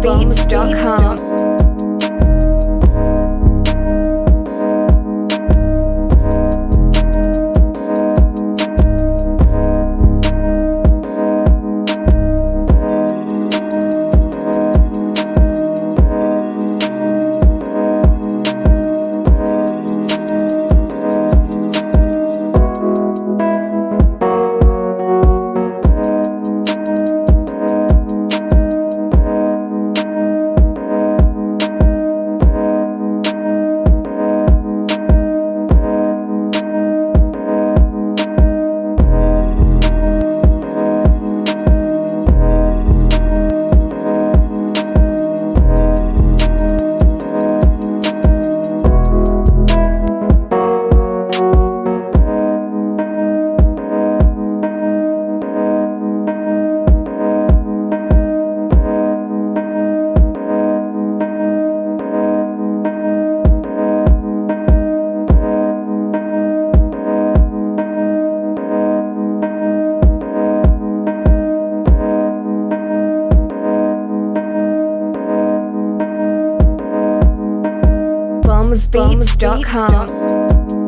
bombsbeats.com. bombsbeats.com.